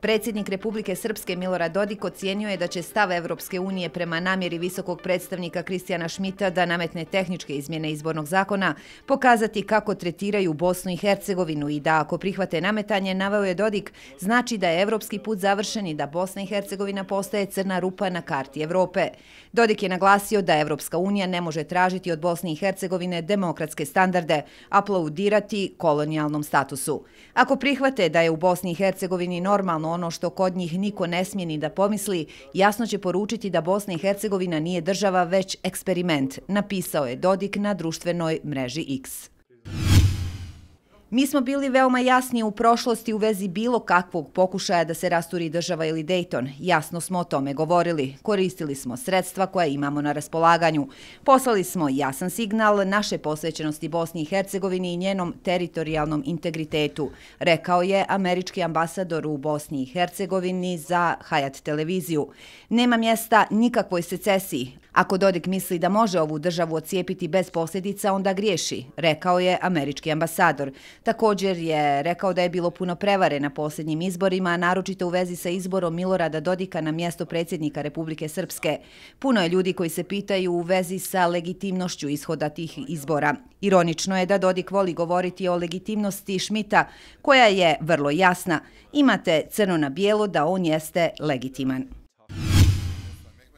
Predsjednik Republike Srpske Milorad Dodik ocijenio je da će stav Evropske unije prema namjeri visokog predstavnika Kristijana Šmita da nametne tehničke izmjene izbornog zakona pokazati kako tretiraju Bosnu i Hercegovinu i da ako prihvate nametanje, naveo je Dodik, znači da je evropski put završen i da Bosna i Hercegovina postaje crna rupa na karti Evrope. Dodik je naglasio da Evropska unija ne može tražiti od Bosne i Hercegovine demokratske standarde, aplaudirati kolonijalnom statusu. Ako prihvate da je u Bosni i Hercegovini normalno ono što kod njih niko ne smije ni da pomisli, jasno će poručiti da Bosna i Hercegovina nije država, već eksperiment, napisao je Dodik na društvenoj mreži X. Mi smo bili veoma jasni u prošlosti u vezi bilo kakvog pokušaja da se rasturi država ili Dayton. Jasno smo o tome govorili. Koristili smo sredstva koja imamo na raspolaganju. Poslali smo jasan signal naše posvećenosti Bosni i Hercegovini i njenom teritorijalnom integritetu, rekao je američki ambasador u Bosni i Hercegovini za Hayat televiziju. Nema mjesta nikakvoj secesiji, Ako Dodik misli da može ovu državu ocijepiti bez posljedica, onda griješi, rekao je američki ambasador. Također je rekao da je bilo puno prevare na posljednjim izborima, naročito u vezi sa izborom Milorada Dodika na mjesto predsjednika Republike Srpske. Puno je ljudi koji se pitaju u vezi sa legitimnošću ishoda tih izbora. Ironično je da Dodik voli govoriti o legitimnosti Šmita, koja je vrlo jasna. Imate crno na bijelo da on jeste legitiman.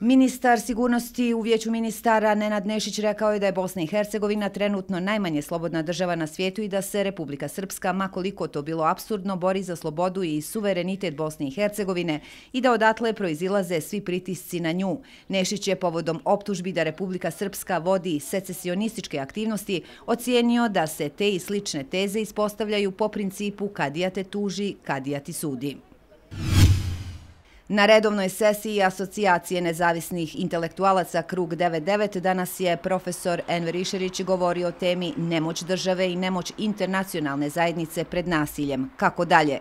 Ministar sigurnosti u vijeću ministara Nenad Nešić rekao je da je Bosna i Hercegovina trenutno najmanje slobodna država na svijetu i da se Republika Srpska, makoliko to bilo absurdno, bori za slobodu i suverenitet Bosne i Hercegovine i da odatle proizilaze svi pritisci na nju. Nešić je povodom optužbi da Republika Srpska vodi secesionističke aktivnosti ocijenio da se te i slične teze ispostavljaju po principu kadija te tuži, kadija ti sudi. Na redovnoj sesiji Asocijacije nezavisnih intelektualaca Krug 99 danas je profesor Enver Išerić govorio o temi nemoć države i nemoć internacionalne zajednice pred nasiljem. Kako dalje?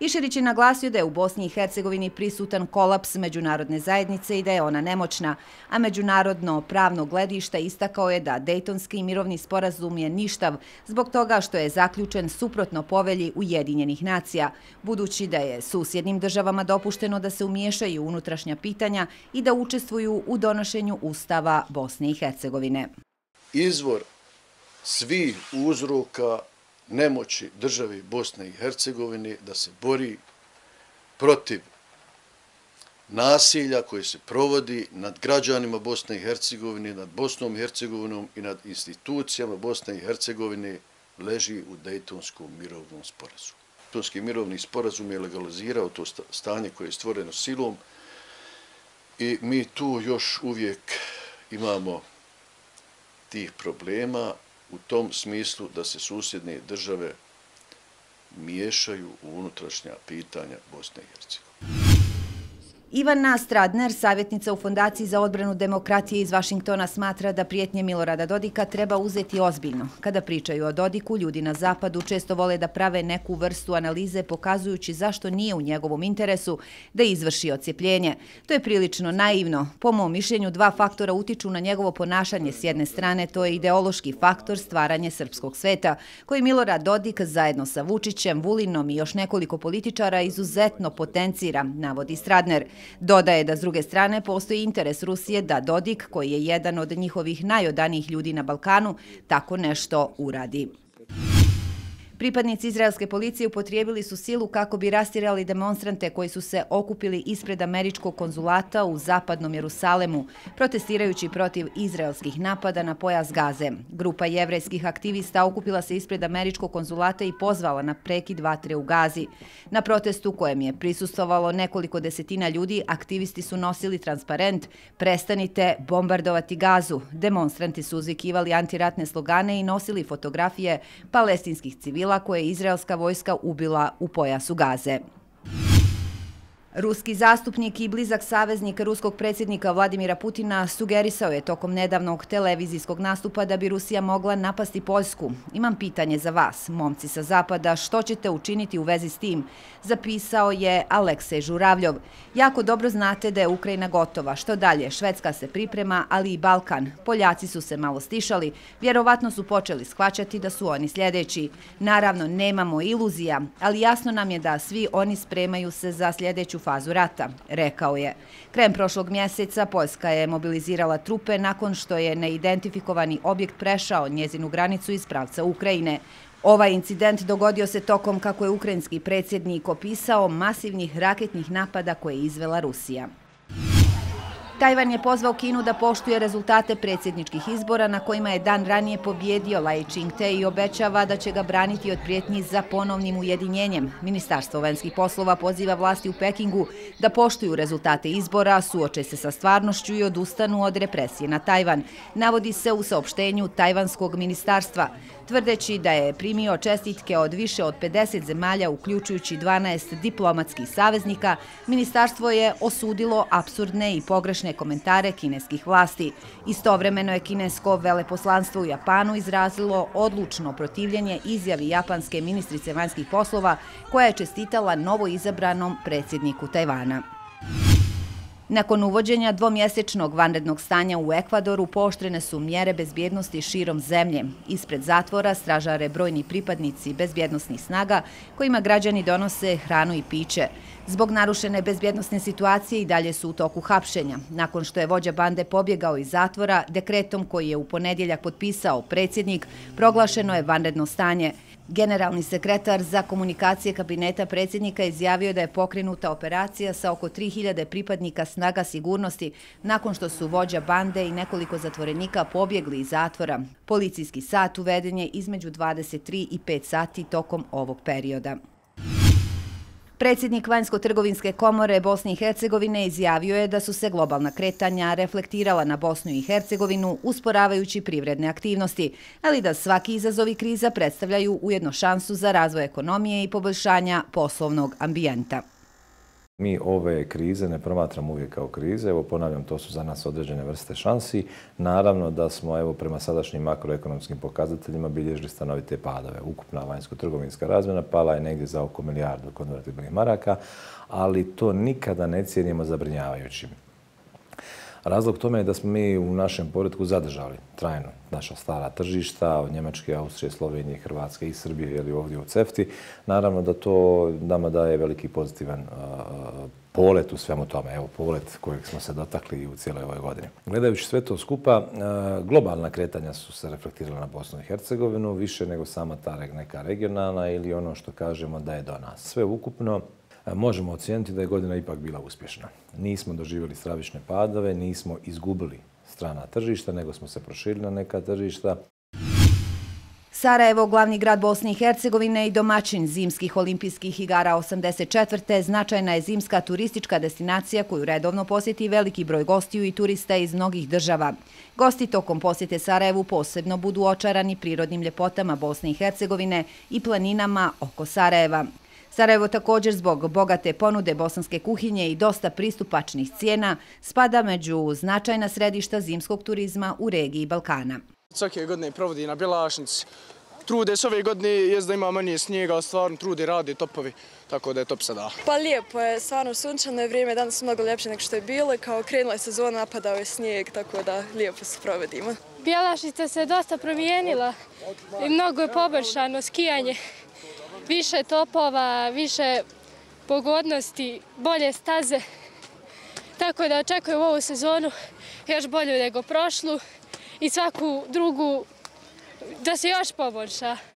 Išerić je naglasio da je u Bosni i Hercegovini prisutan kolaps međunarodne zajednice i da je ona nemoćna, a međunarodno pravno gledište istakao je da Dejtonski mirovni sporazum je ništav zbog toga što je zaključen suprotno povelji Ujedinjenih nacija, budući da je susjednim državama dopušteno da se umiješaju unutrašnja pitanja i da učestvuju u donošenju Ustava Bosne i Hercegovine. Izvor svih uzroka nemoći državi Bosne i Hercegovine da se bori protiv nasilja koje se provodi nad građanima Bosne i Hercegovine, nad Bosnom i Hercegovinom i nad institucijama Bosne i Hercegovine leži u Dejtonskom mirovnom sporazumu. Dejtonski mirovni sporazum je legalizirao to stanje koje je stvoreno silom i mi tu još uvijek imamo tih problema u tom smislu da se susjedne države miješaju u unutrašnja pitanja Bosne i Hercegovine. Ivana Stradner, savjetnica u Fondaciji za odbranu demokratije iz Vašingtona, smatra da prijetnje Milorada Dodika treba uzeti ozbiljno. Kada pričaju o Dodiku, ljudi na zapadu često vole da prave neku vrstu analize pokazujući zašto nije u njegovom interesu da izvrši ocijepljenje. To je prilično naivno. Po mom mišljenju, dva faktora utiču na njegovo ponašanje. S jedne strane, to je ideološki faktor stvaranje srpskog sveta, koji Milorad Dodik zajedno sa Vučićem, Vulinom i još nekoliko političara izuzetno potencira, navodi Stradner. Dodaje da s druge strane postoji interes Rusije da Dodik, koji je jedan od njihovih najodanijih ljudi na Balkanu, tako nešto uradi. Pripadnici izraelske policije upotrijebili su silu kako bi rastirali demonstrante koji su se okupili ispred američkog konzulata u zapadnom Jerusalemu, protestirajući protiv izraelskih napada na pojas Gaze. Grupa jevrejskih aktivista okupila se ispred američkog konzulata i pozvala na prekid vatre u Gazi. Na protestu kojem je prisustovalo nekoliko desetina ljudi, aktivisti su nosili transparent Prestanite bombardovati Gazu. Demonstranti su uzvikivali antiratne slogane i nosili fotografije palestinskih civila civila koje je izraelska vojska ubila u pojasu Gaze. Ruski zastupnik i blizak saveznik ruskog predsjednika Vladimira Putina sugerisao je tokom nedavnog televizijskog nastupa da bi Rusija mogla napasti Poljsku. Imam pitanje za vas, momci sa Zapada, što ćete učiniti u vezi s tim? Zapisao je Aleksej Žuravljov. Jako dobro znate da je Ukrajina gotova. Što dalje? Švedska se priprema, ali i Balkan. Poljaci su se malo stišali. Vjerovatno su počeli shvaćati da su oni sljedeći. Naravno, nemamo iluzija, ali jasno nam je da svi oni spremaju se za sljedeću fazu rata, rekao je. Krem prošlog mjeseca Poljska je mobilizirala trupe nakon što je neidentifikovani objekt prešao njezinu granicu iz pravca Ukrajine. Ovaj incident dogodio se tokom, kako je ukrajinski predsjednik opisao, masivnih raketnih napada koje je izvela Rusija. Tajvan je pozvao Kinu da poštuje rezultate predsjedničkih izbora na kojima je dan ranije pobjedio Lai Ching-te i obećava da će ga braniti od prijetnji za ponovnim ujedinjenjem. Ministarstvo venskih poslova poziva vlasti u Pekingu da poštuju rezultate izbora, suoče se sa stvarnošću i odustanu od represije na Tajvan. Navodi se u saopštenju Tajvanskog ministarstva tvrdeći da je primio čestitke od više od 50 zemalja, uključujući 12 diplomatskih saveznika, ministarstvo je osudilo absurdne i pogrešne komentare kineskih vlasti. Istovremeno je kinesko veleposlanstvo u Japanu izrazilo odlučno protivljenje izjavi japanske ministrice vanjskih poslova koja je čestitala novo izabranom predsjedniku Tajvana. Nakon uvođenja dvomjesečnog vanrednog stanja u Ekvadoru pooštrene su mjere bezbjednosti širom zemlje. Ispred zatvora stražare brojni pripadnici bezbjednostnih snaga kojima građani donose hranu i piće. Zbog narušene bezbjednostne situacije i dalje su u toku hapšenja. Nakon što je vođa bande pobjegao iz zatvora, dekretom koji je u ponedjeljak potpisao predsjednik, proglašeno je vanredno stanje. Generalni sekretar za komunikacije kabineta predsjednika izjavio da je pokrenuta operacija sa oko 3000 pripadnika snaga sigurnosti nakon što su vođa bande i nekoliko zatvorenika pobjegli iz zatvora. Policijski sat uveden je između 23 i 5 sati tokom ovog perioda. Predsjednik Vanjsko-trgovinske komore Bosne i Hercegovine izjavio je da su se globalna kretanja reflektirala na Bosnu i Hercegovinu usporavajući privredne aktivnosti, ali da svaki izazovi kriza predstavljaju ujedno šansu za razvoj ekonomije i poboljšanja poslovnog ambijenta. Mi ove krize ne promatramo uvijek kao krize. Evo, ponavljam, to su za nas određene vrste šansi. Naravno da smo evo, prema sadašnjim makroekonomskim pokazateljima bilježili stanovite padove. Ukupna vanjsko-trgovinska razmjena pala je negdje za oko milijardu konvertibilnih maraka, ali to nikada ne cijenimo zabrinjavajućim. Razlog tome je da smo mi u našem poredku zadržali trajno naša stara tržišta od Njemačke, Austrije, Slovenije, Hrvatske i Srbije ili ovdje u CEFTI. Naravno da to nama daje veliki pozitivan polet u svemu tome. Evo, polet kojeg smo se dotakli u cijeloj ovoj godini. Gledajući sve to skupa, globalna kretanja su se reflektirala na Bosnu i Hercegovinu, više nego sama ta neka regionalna ili ono što kažemo da je do nas. Sve ukupno, možemo ocijeniti da je godina ipak bila uspješna. Nismo doživjeli stravične padove, nismo izgubili strana tržišta, nego smo se proširili na neka tržišta. Sarajevo, glavni grad Bosne i Hercegovine i domaćin zimskih olimpijskih igara 84. značajna je zimska turistička destinacija koju redovno posjeti veliki broj gostiju i turista iz mnogih država. Gosti tokom posjete Sarajevu posebno budu očarani prirodnim ljepotama Bosne i Hercegovine i planinama oko Sarajeva. Sarajevo također zbog bogate ponude bosanske kuhinje i dosta pristupačnih cijena spada među značajna središta zimskog turizma u regiji Balkana. Svake godine provodi na Bjelašnici. Trude s ove godine je da ima manje snijega, stvarno trude, rade topovi, tako da je top sada. Pa lijepo je, stvarno sunčano je vrijeme, danas mnogo ljepše nego što je bilo, kao krenula je sezona, napadao je snijeg, tako da lijepo se provedimo. Bjelašnica se dosta promijenila i mnogo je poboljšano skijanje više topova, više pogodnosti, bolje staze. Tako da očekujem ovu sezonu još bolju nego prošlu i svaku drugu da se još poboljša.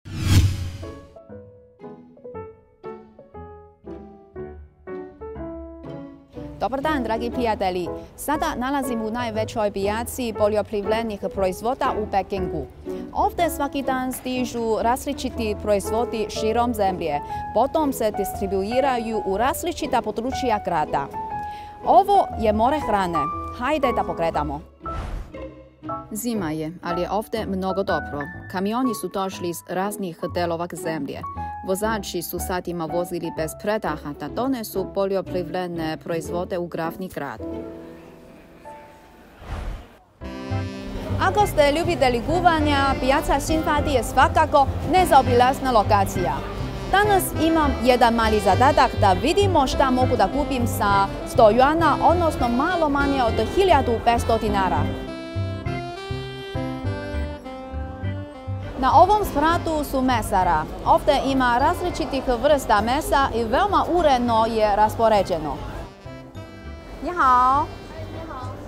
Dobar dan, dragi prijatelji. Sada nalazim u najvećoj bijaciji poljoprivrednih proizvoda u Pekingu. Ovdje svaki dan stižu različiti proizvodi širom zemlje. Potom se distribuiraju u različita područja grada. Ovo je more hrane. Hajde da pogledamo. Zima je, ali je ovdje mnogo dobro. Kamioni su došli iz raznih delova zemlje. Vozači su satima vozili bez predaha da donesu poljoprivredne proizvode u glavni grad. Ako ste ljubitelji guvanja, pijaca Sinfati je svakako nezaobilazna lokacija. Danas imam jedan mali zadatak da vidimo šta mogu da kupim sa 100 juana, odnosno malo manje od 1500 dinara. Na ovom spratu su mesara. Ovdje ima različitih vrsta mesa i veoma uredno je raspoređeno. 你好，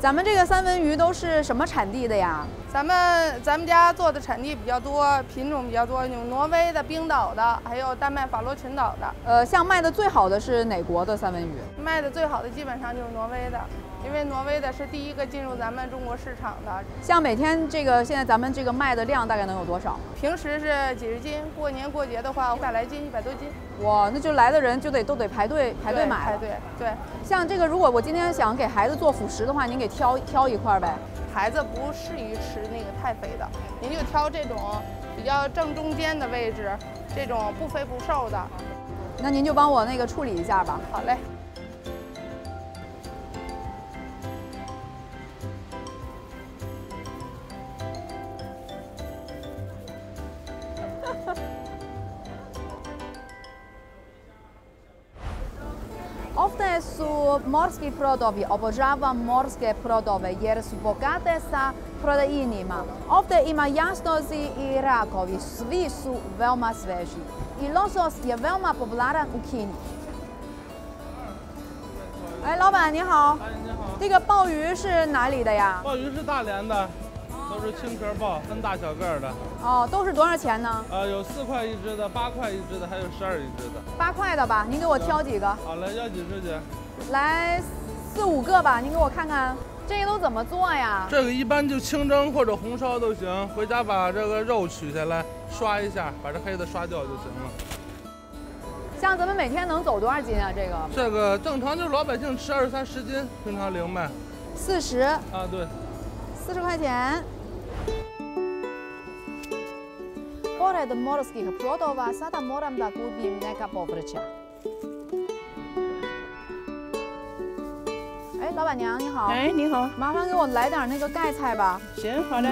咱们这个三文鱼都是什么产地的呀？咱们咱们家做的产地比较多，品种比较多，有挪威的、冰岛的，还有丹麦法罗群岛的。呃，像卖的最好的是哪国的三文鱼？卖的最好的基本上就是挪威的，因为挪威的是第一个进入咱们中国市场的。像每天这个现在咱们这个卖的量大概能有多少？平时是几十斤，过年过节的话百来斤，一百多斤。哇，那就来的人就得都得排队排队买。排队，对。像这个，如果我今天想给孩子做辅食的话，您给挑挑一块呗。孩子不适宜吃那个太肥的，您就挑这种比较正中间的位置，这种不肥不瘦的。那您就帮我那个处理一下吧。好嘞。Morski prodovi, obožavam morske prodove jer su bogate sa proteinima. Ovdje ima jasnozi i rakovi, svi su veoma sveži. I losos je veoma popularan u Kini. 哎，老板你好，这个鲍鱼是哪里的呀？鲍鱼是大连的。都是青壳鲍，分大小个的。哦，都是多少钱呢？呃，有四块一只的，八块一只的，还有十二一只的。八块的吧，您给我挑几个。好嘞，要几只姐？来四五个吧，您给我看看，这个都怎么做呀？这个一般就清蒸或者红烧都行，回家把这个肉取下来，刷一下，把这黑的刷掉就行了。像咱们每天能走多少斤啊？这个？这个正常就是老百姓吃二三十斤，平常零卖。四十。啊，对。四十块钱。Pored morskih plodova, sada moram da neka povrća. 老板娘你好。哎，你好。麻烦给我来点那个盖菜吧。行，好的。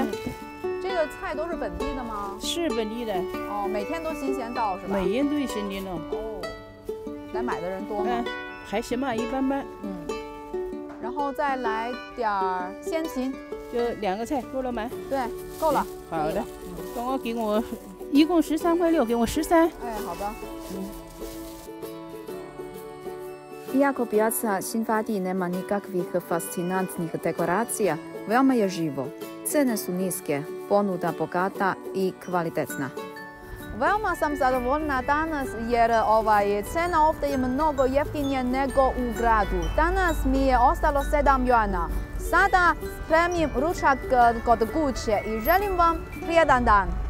这个菜都是本地的吗？是本地的。哦，每天都新鲜到是吧？每天都新鲜弄。哦。来买的人多吗？还行吧，一般般。嗯。然后再来点鲜芹。就两个菜，够了吗？对，够了。好的。刚刚给我。一共十三块六，给我十三。哎，好的。Iako pijaca Sinfadi nema nikakvih fascinantnih dekoracija, veoma je živo. Cene su niske, ponuda bogata i kvalitetna. Veoma sam zadovoljna danas jer ovaj, cena ovdje je mnogo jeftinije nego u gradu. Danas mi je ostalo 7 juana. Sada spremim ručak eh, kod kuće i želim vam prijedan dan.